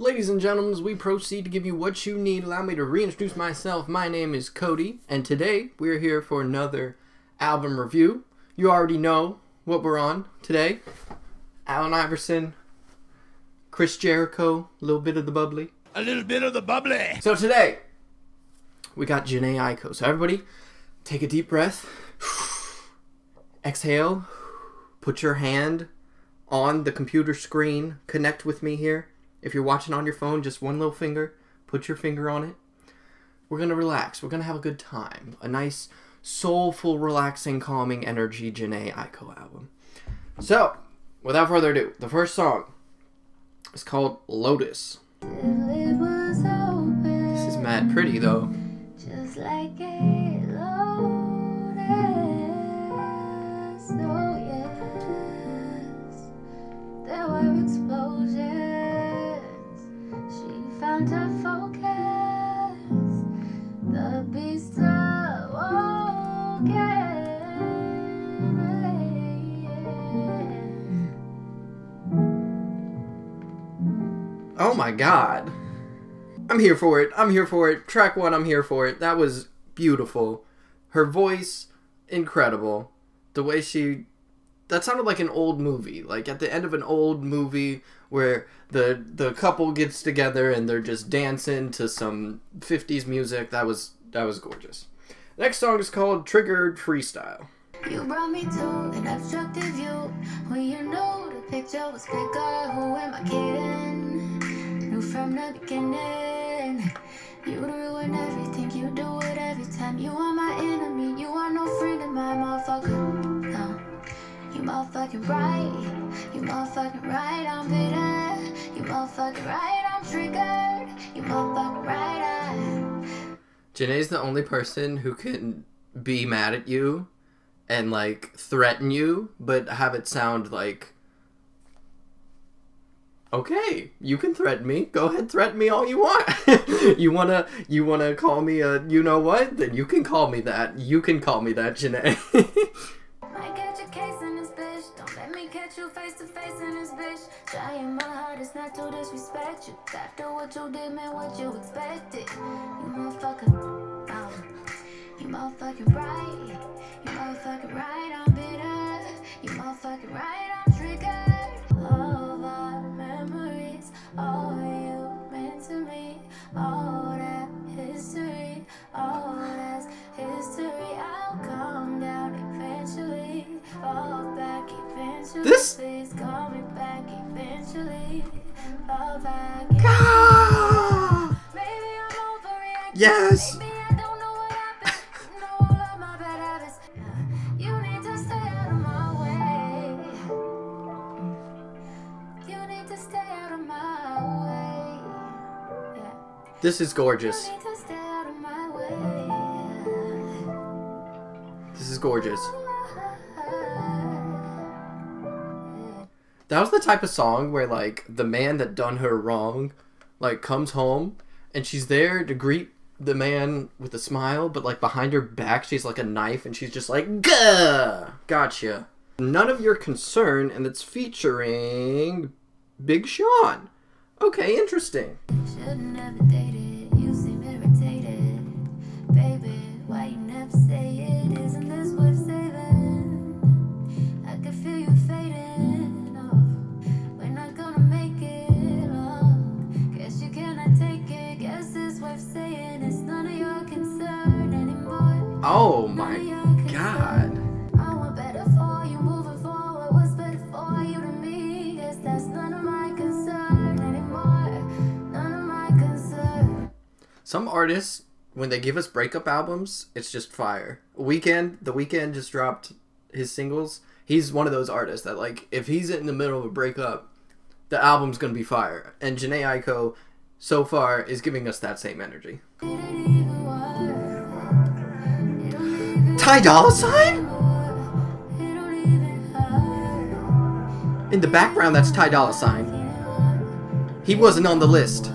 Ladies and gentlemen, as we proceed to give you what you need, allow me to reintroduce myself. My name is Cody, and today we're here for another album review. You already know what we're on today. Allen Iverson, Chris Jericho, a little bit of the bubbly. A little bit of the bubbly. So today, we got Jhené Aiko. So everybody, take a deep breath. Exhale. Put your hand on the computer screen. Connect with me here. If you're watching on your phone, just one little finger. Put your finger on it. We're going to relax. We're going to have a good time. A nice, soulful, relaxing, calming energy Jhené Aiko album. So, without further ado, the first song is called Lotus. This is mad pretty though. Oh my god. I'm here for it. I'm here for it. Track one, I'm here for it. That was beautiful. Her voice, incredible. The way she. That sounded like an old movie. Like at the end of an old movie where the the couple gets together and they're just dancing to some 50s music. That was that was gorgeous. Next song is called Triggered Freestyle. You brought me to an obstructive view when you know the picture was bigger. Who am I kidding? Knew from the beginning. You ruin everything, you do it every time. You are my enemy, you are no friend of mine, motherfucker. No. You motherfucking right, you motherfucking right, Motherfucking right, I'm triggered. You right, I. Jhené's the only person who can be mad at you and like threaten you, but have it sound like okay, you can threaten me. Go ahead, threaten me all you want. you wanna you wanna call me a you know what? Then you can call me that. You can call me that, Jhené. My hardest not to disrespect you. After what you did, man, what you expected. You motherfucker. Oh. You motherfucking right. You motherfucking right, I'm bitter. You motherfucking right, I'm triggered. All of our memories, all you meant to me, all that history, all that's history. I'll calm down eventually. Fall back eventually. This- Please call Yes. Maybe I don't know what happened. know all of my bad habits. You need to stay out of my way. You need to stay out of my way. Yeah. this is gorgeous. You need to stay out of my way. This is gorgeous. That was the type of song where like the man that done her wrong like comes home and she's there to greet the man with a smile, but like behind her back she's like a knife and she's just like Gah! Gotcha. None of your concern and it's featuring Big Sean. Okay, interesting. Baby, why you never say it? Of my concern. Some artists, when they give us breakup albums, it's just fire. Weeknd, the Weeknd just dropped his singles. He's one of those artists that like if he's in the middle of a breakup, the album's gonna be fire. And Jhené Aiko, so far, is giving us that same energy. Ty Dolla Sign? In the background, that's Ty Dolla Sign. He wasn't on the list.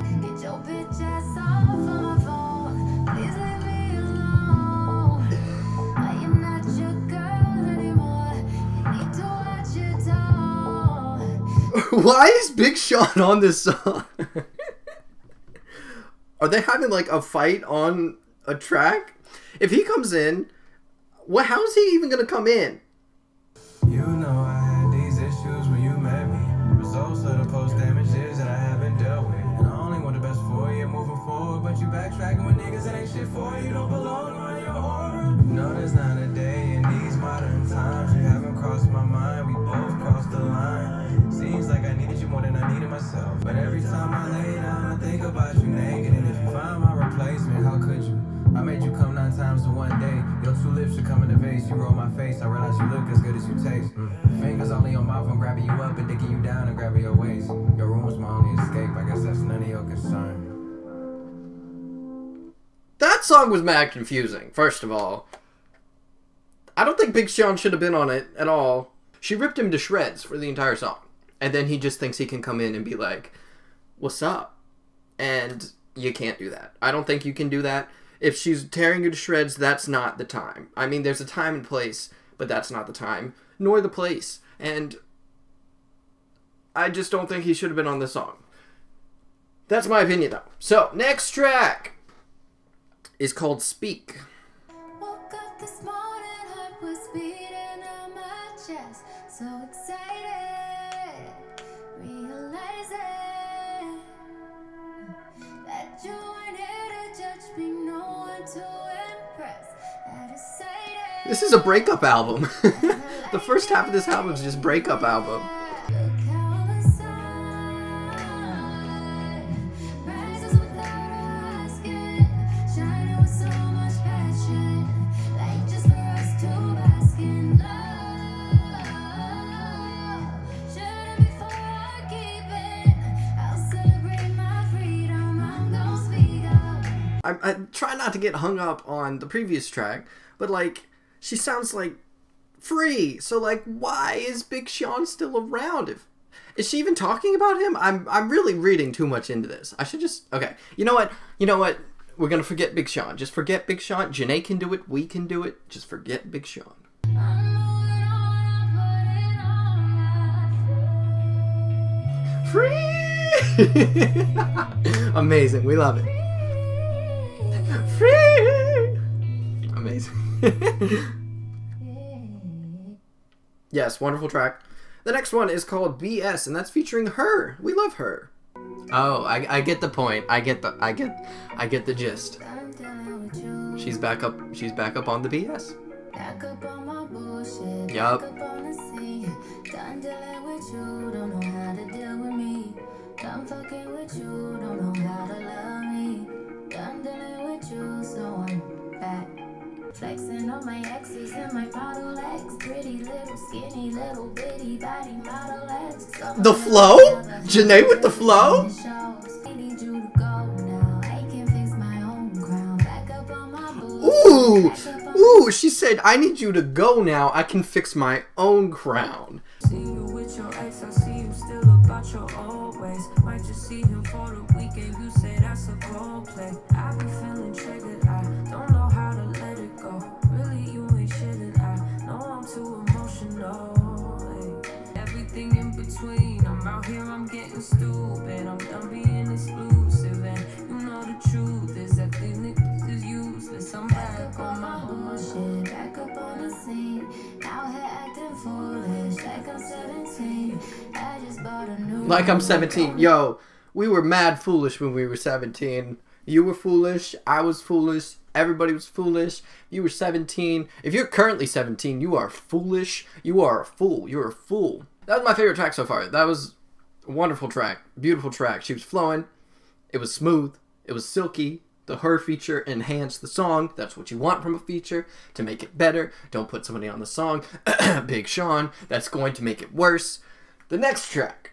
Why is Big Sean on this song? Are they having like a fight on a track? If he comes in, what? How is he even gonna come in? You know I had these issues when you met me. Results of the post damages that I haven't dealt with. And I only want the best for you moving forward. But you backtracking with niggas that ain't shit for you. Don't belong on your aura. No, there's not a day in these modern times. You haven't crossed my mind. We both crossed the line. Seems like I needed you more than I needed myself. But every time two lips should come in the vase. You roll my face. I realize you look as good as you taste. Mm. Fingers on your mouth. I'm grabbing you up and digging you down and grabbing your waist. Your room was my only escape. I guess that's none of your concern. That song was mad confusing, first of all. I don't think Big Sean should have been on it at all. She ripped him to shreds for the entire song. And then he just thinks he can come in and be like, What's up? And you can't do that. I don't think you can do that. If she's tearing you to shreds, that's not the time. I mean, there's a time and place, but that's not the time, nor the place. And I just don't think he should have been on this song. That's my opinion, though. So, next track is called Speak. This is a breakup album. the first half of this album is just breakup album. I, I try not to get hung up on the previous track, but like, she sounds like free. So like, why is Big Sean still around? If is she even talking about him? I'm I'm really reading too much into this. I should just okay. You know what? You know what? We're gonna forget Big Sean. Just forget Big Sean. Jhené can do it. We can do it. Just forget Big Sean. Free. Amazing. We love it. Free. Amazing. yes, wonderful track. The next one is called BS, and that's featuring her. We love her. Oh, I, I get the point. I get the I get I get the gist. I'm dealing with you. She's back up. She's back up on the BS. Back up on my bullshit. Yup. Back up on the scene. Done dealing with you. Don't know how to deal with me. Done fucking with you. Don't know how to love me. Done dealing with you. So I'm back. Flexing on my exes and my model legs. Pretty little skinny little bitty body model legs. The flow? Jhené with the flow? I need you to go now. I can fix my own crown. Back up on my Ooh, bullshit. Back up on ooh. She said, "I need you to go now. I can fix my own crown." See you with your ex, I see you still about your old ways. Might just see him for the weekend, you say that's a role play. I be feeling triggered, stupid. I'm done being exclusive, and you know the truth is that these niggas is useless. I'm Back back up on on my my bullshit. bullshit, back up on the scene. Out here acting foolish, like I'm 17. I just bought a new Like I'm 17. Yo, we were mad foolish when we were 17. You were foolish. I was foolish. Everybody was foolish. You were 17. If you're currently 17, you are foolish. You are a fool. You're a fool. That was my favorite track so far. That was a wonderful track. Beautiful track. She was flowing. It was smooth. It was silky. The her feature enhanced the song. That's what you want from a feature to make it better. Don't put somebody on the song, Big Sean. That's going to make it worse. The next track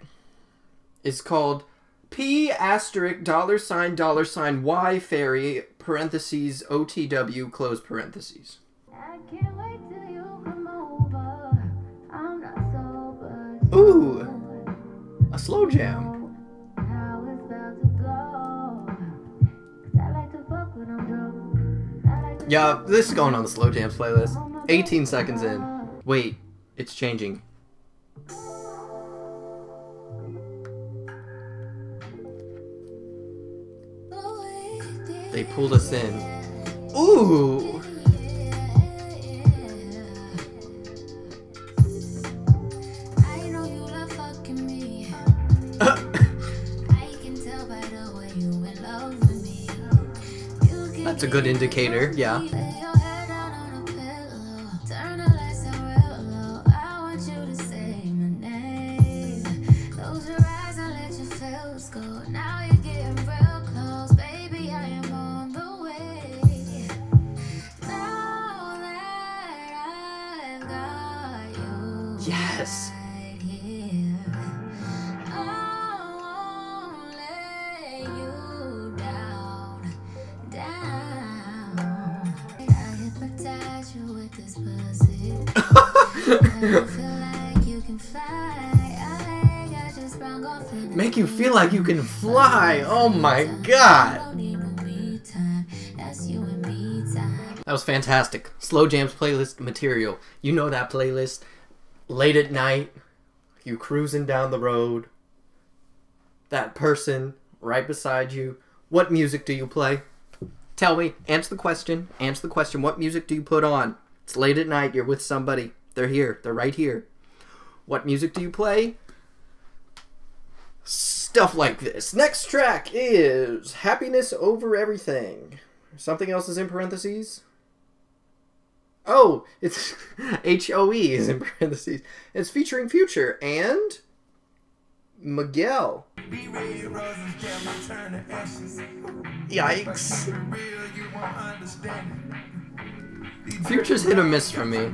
is called P asterisk dollar sign dollar sign Y fairy parentheses OTW close parentheses. I can't wait till you come over. I'm not sober. Ooh. A slow jam. How it's about to go. 'Cause I like to fuck when I'm drunk. I like to Yeah, this is going on the slow jams playlist. 18 seconds in. Wait, it's changing. They pulled us in. Ooh! That's a good indicator, yeah. Make you feel like you can fly! Oh my god! That was fantastic. Slow Jams playlist material. You know that playlist. Late at night, you cruising down the road. That person right beside you. What music do you play? Tell me. Answer the question. Answer the question. What music do you put on? It's late at night. You're with somebody. They're here. They're right here. What music do you play? Stuff like this. Next track is Happiness Over Everything. Something else is in parentheses. Oh, it's H O E is in parentheses. It's featuring Future and Miguel. Yikes. Future's hit or miss for me.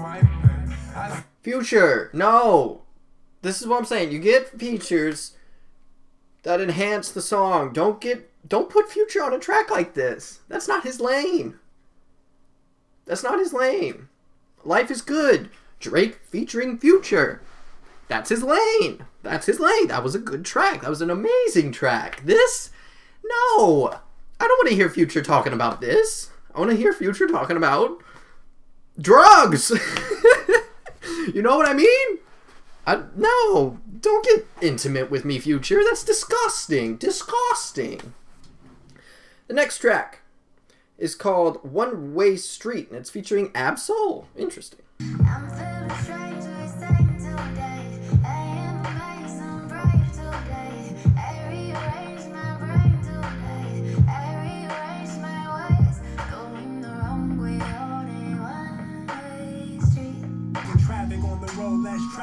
Wife. I Future, no! This is what I'm saying. You get features that enhance the song. Don't get don't put Future on a track like this. That's not his lane. That's not his lane. Life is good. Drake featuring Future. That's his lane. That's his lane. That was a good track. That was an amazing track. This? No. I don't want to hear Future talking about this. I want to hear Future talking about drugs. you know what I mean? I, no, don't get intimate with me, Future. That's disgusting. Disgusting. The next track is called One Way Street, and it's featuring Ab-Soul. Interesting.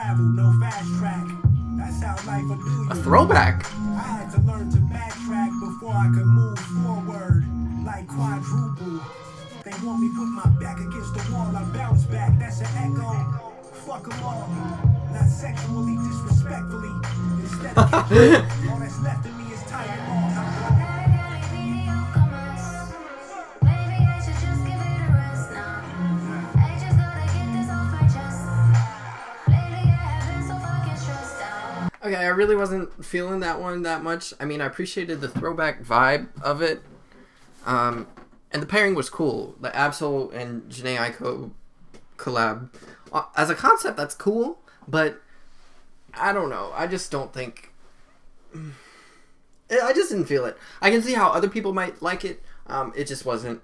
Travel, no fast track. That's how life will do A throwback. I had to learn to backtrack before I could move forward, like quadruple. They want me put my back against the wall, I bounce back. That's an echo. Fuck 'em all. Not sexually, disrespectfully. Instead of I really wasn't feeling that one that much. I mean, I appreciated the throwback vibe of it. Um, and the pairing was cool. The Ab-Soul and Jhené Aiko collab. Uh, As a concept, that's cool, but I don't know. I just don't think. I just didn't feel it. I can see how other people might like it. Um, it just wasn't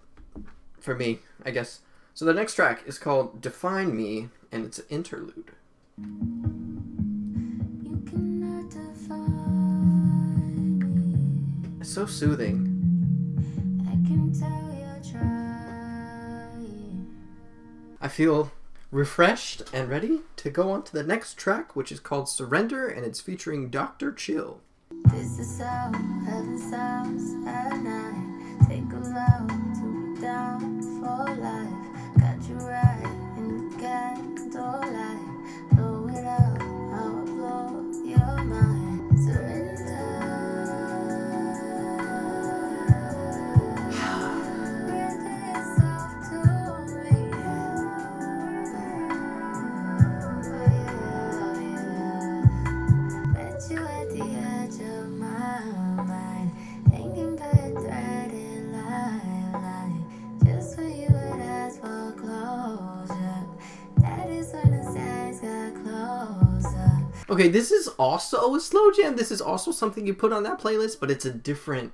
for me, I guess. So the next track is called Define Me, and it's an interlude. It's so soothing. I can tell you're trying. I feel refreshed and ready to go on to the next track, which is called Surrender, and it's featuring Dr. Chill. This is how heaven sounds at night. Take a vow to be down for life. Got you right in the candlelight. Okay, this is also a slow jam. This is also something you put on that playlist, but it's a different.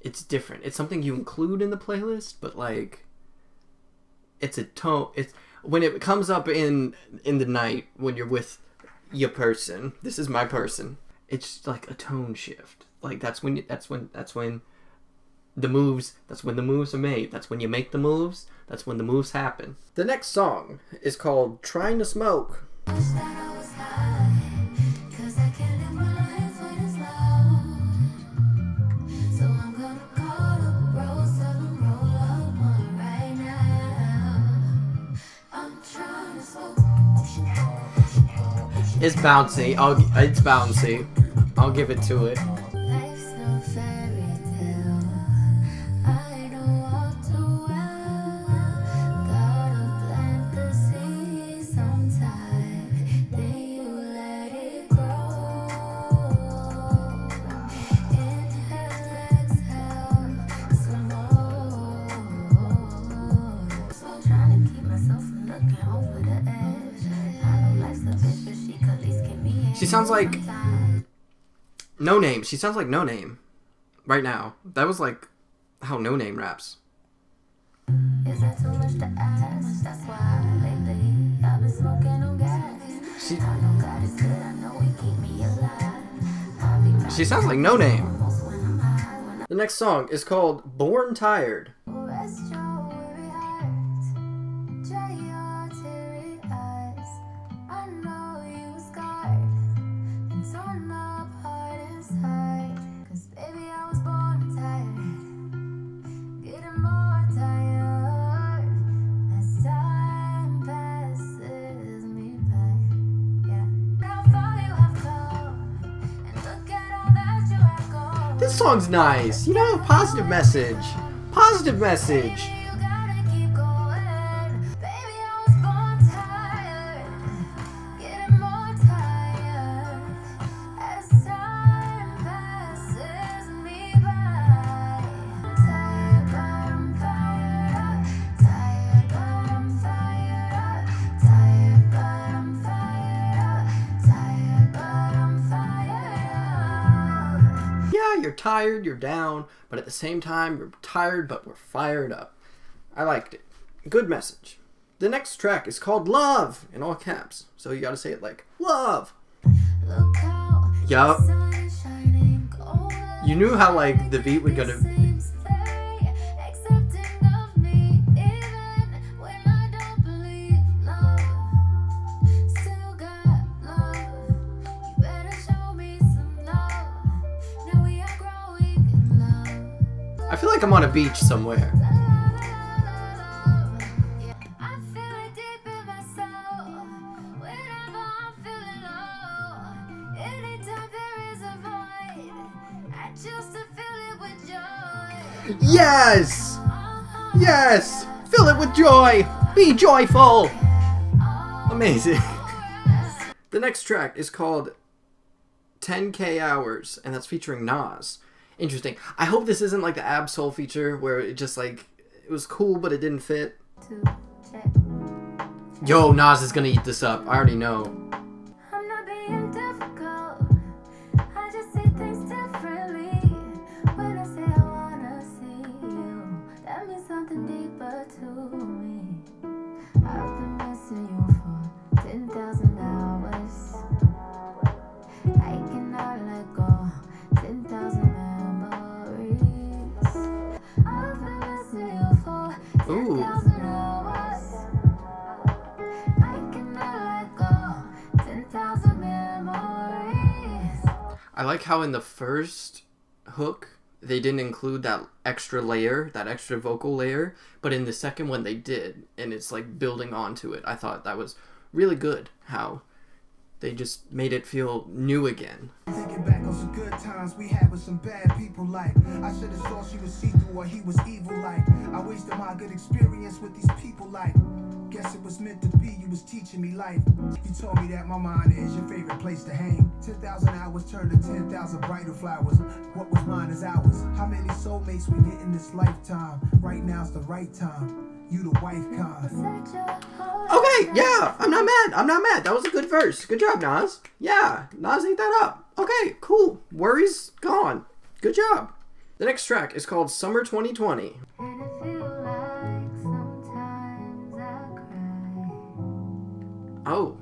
It's different. It's something you include in the playlist, but like, it's a tone. It's when it comes up in in the night when you're with your person. This is my person. It's like a tone shift. Like that's when. You, that's when. That's when. The moves. That's when the moves are made. That's when you make the moves. That's when the moves happen. The next song is called "Trying to Smoke." It's bouncy. I'll, it's bouncy. I'll give it to it. Sounds like. Noname. She sounds like Noname. Right now. That was like how Noname raps. Is that too much to ask? That's why lately I've been smoking on gas. She I know God is good, I know He keep me alive. I'll be back she sounds like No Name. almost when I'm high. When The next song is called Born Tired. This song's nice. You know, positive message. Positive message. Tired, you're down, but at the same time, you're tired, but we're fired up. I liked it. Good message. The next track is called Love in all caps. So you gotta say it like Love. Yup. the sun is shining gold. You knew how like the beat would gonna like I'm on a beach somewhere. Yes! Yes! Fill it with joy! Be joyful! Amazing. the next track is called 10k Hours, and that's featuring Nas. Interesting. I hope this isn't like the Ab Soul feature where it just like it was cool but it didn't fit. Yo, Nas is gonna eat this up. I already know. Like how in the first hook they didn't include that extra layer, that extra vocal layer, but in the second one they did, and it's like building onto it. I thought that was really good how they just made it feel new again. Thinking back on some good times we had with some bad people like I should have thought she was see-through he was evil like I wasted my good experience with these people like Guess it was meant to be, you was teaching me life You told me that my mind is your favorite place to hang 10,000 hours turned to 10,000 brighter flowers What was mine is ours How many soulmates we get in this lifetime Right now's the right time You the wife kind Such a whole Okay, yeah, I'm not mad. I'm not mad. That was a good verse. Good job, Nas. Yeah, Nas ate that up. Okay, cool. Worries gone. Good job. The next track is called Summer 2020. Inside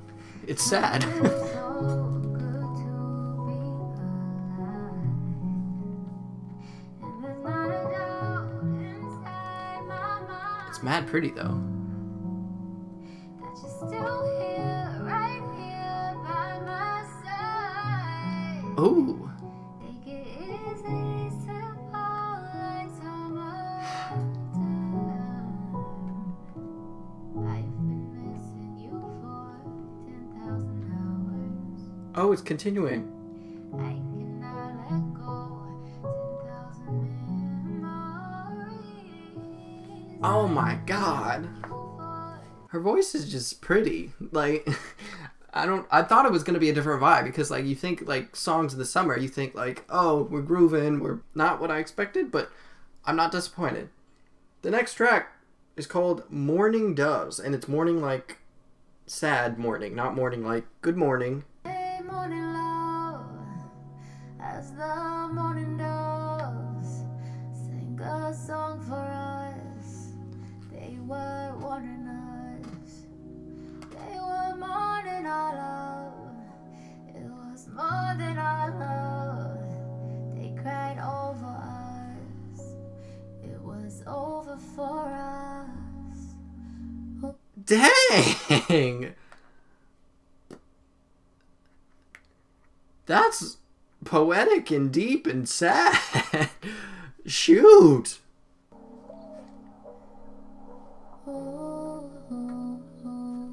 it's sad. it's mad pretty though. that you're still here, right here it's continuing. I cannot let go. Oh my god. Her voice is just pretty. Like I don't I thought it was gonna be a different vibe because like you think like songs in the summer, you think like, oh, we're grooving, we're not what I expected, but I'm not disappointed. The next track is called Morning Doves, and it's morning like sad morning, not morning like good morning. Morning love, as the morning doves sing a song for us. They were warning us. They were mourning our love. It was more than our love. They cried over us. It was over for us. Dang! That's poetic and deep and sad. Shoot!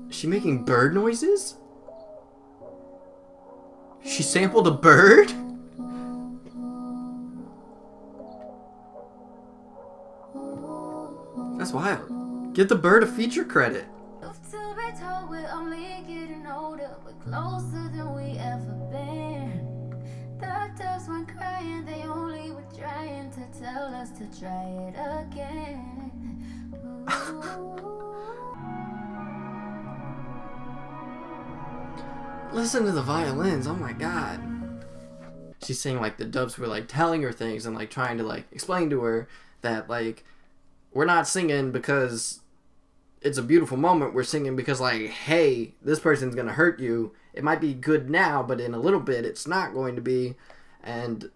Is she making bird noises? She sampled a bird? That's wild. Give the bird a feature credit. Doves weren't crying, they only were trying to tell us to try it again. Listen to the violins. Oh my god. She's saying like the dubs were like telling her things and like trying to like explain to her that like we're not singing because it's a beautiful moment. We're singing because like hey, this person's to hurt you. It might be good now, but in a little bit it's not going to be and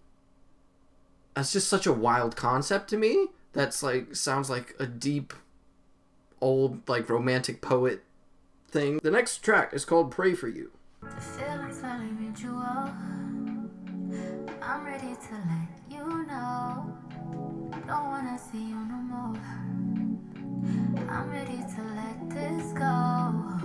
that's just such a wild concept to me. That's like sounds like a deep old like romantic poet thing. The next track is called Pray for You. The feelings finally mutual. I'm ready to let you know. Don't wanna see you no more. I'm ready to let this go.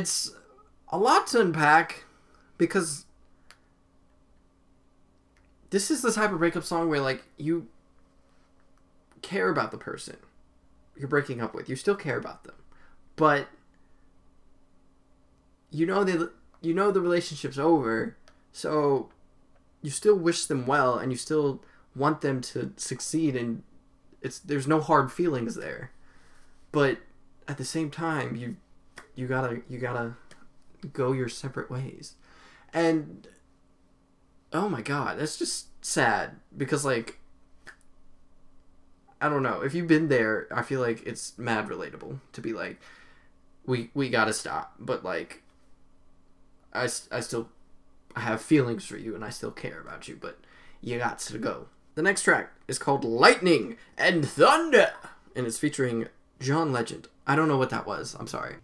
It's a lot to unpack because this is the type of breakup song where like you care about the person you're breaking up with you still care about them but you know they you know the relationship's over so you still wish them well and you still want them to succeed and it's there's no hard feelings there. But at the same time, you you gotta you gotta go your separate ways. And oh my god, that's just sad because like I don't know. If you've been there, I feel like it's mad relatable to be like we we got to stop, but like i, I still I have feelings for you and I still care about you, but you got to go. The next track is called Lightning and Thunder and it's featuring John Legend. I don't know what that was. I'm sorry.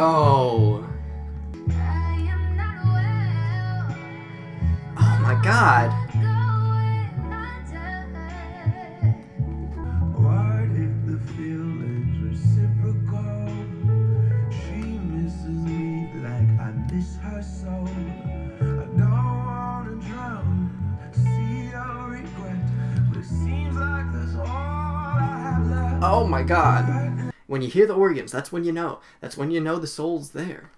Oh all I have left. Oh my god. When you hear the organs, that's when you know. That's when you know the soul's there.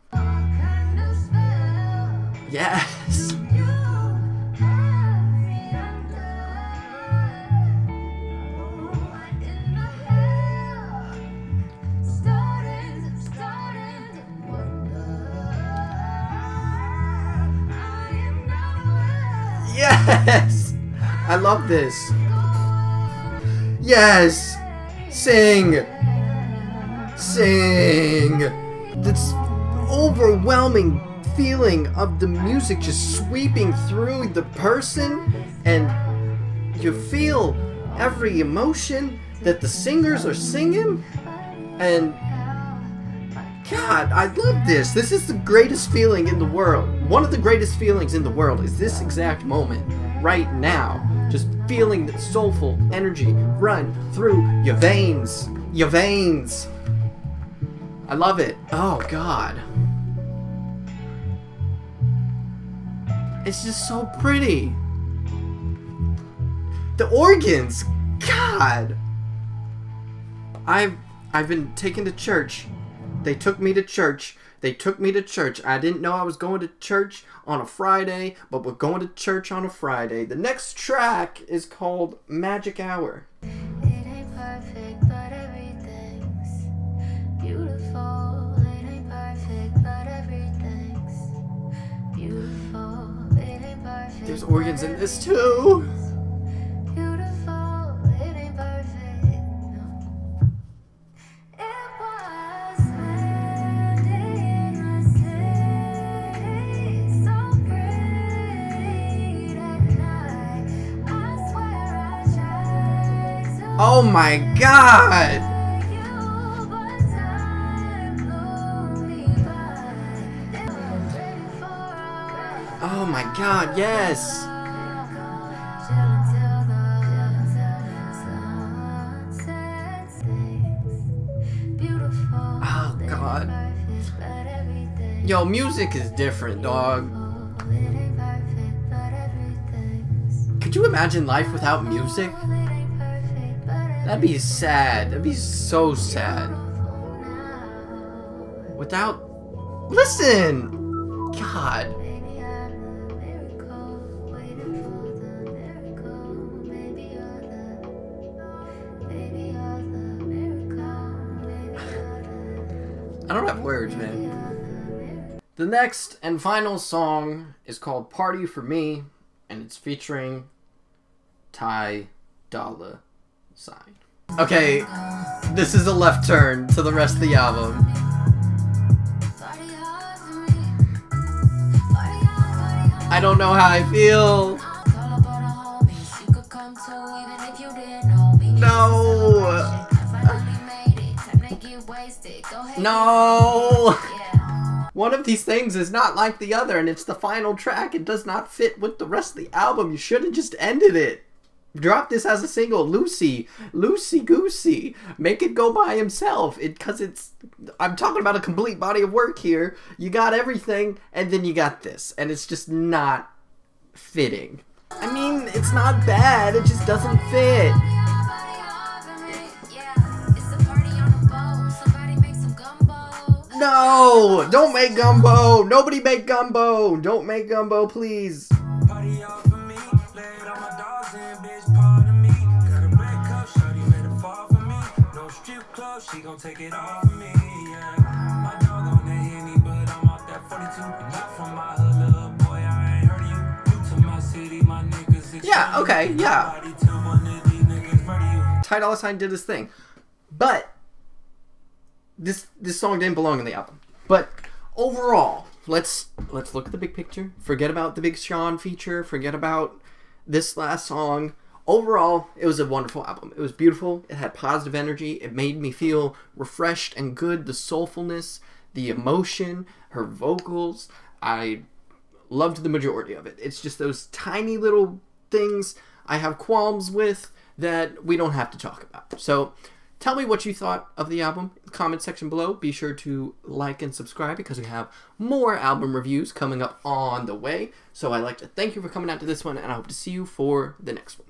Yes. Yes. I love this. Yes. Sing. Sing. This overwhelming feeling of the music just sweeping through the person and you feel every emotion that the singers are singing and God, I love this. This is the greatest feeling in the world. One of the greatest feelings in the world is this exact moment, right now. Just feeling that soulful energy run through your veins. Your veins. I love it. Oh, God. It's just so pretty. The organs. God. I've I've been taken to church. They took me to church. They took me to church. I didn't know I was going to church on a Friday, but we're going to church on a Friday. The next track is called Magic Hour. There's organs in this too. Oh my ain't god, yes. Oh, God. Yo, music is different, dog. Could you imagine life without music? That'd be sad. That'd be so sad. Without. Listen! God. Man. The next and final song is called Party for Me, and it's featuring Ty Dolla Sign. Okay, this is a left turn to the rest of the album. I don't know how I feel. No. One of these things is not like the other, and it's the final track. It does not fit with the rest of the album. You should have just ended it. drop this as a single, Lucy, Lucy Goosey, make it go by himself. It because it's I'm talking about a complete body of work here. You got everything, and then you got this, and it's just not fitting. I mean, it's not bad. It just doesn't fit. No, don't make gumbo. Nobody make gumbo. Don't make gumbo, please. Party all for me. Laid all my dogs in, bitch, pardon me. Got a black cup, shawty made it fall for me. No strip club, she gon' take it off of me. Yeah. My dog on the henny, but I'm that 42. Not from my hood, little boy, I ain't heard you. To my city, my niggas. Yeah, okay, yeah. Body to one of these niggas, ready you. Ty Dolla Sign did his thing, but this this song didn't belong in the album. But overall, let's let's look at the big picture. Forget about the Big Sean feature. Forget about this last song. Overall, it was a wonderful album. It was beautiful. It had positive energy. It made me feel refreshed and good. The soulfulness, the emotion, her vocals. I loved the majority of it. It's just those tiny little things I have qualms with that we don't have to talk about. So tell me what you thought of the album in the comment section below. Be sure to like and subscribe because we have more album reviews coming up on the way. So I'd like to thank you for coming out to this one and I hope to see you for the next one.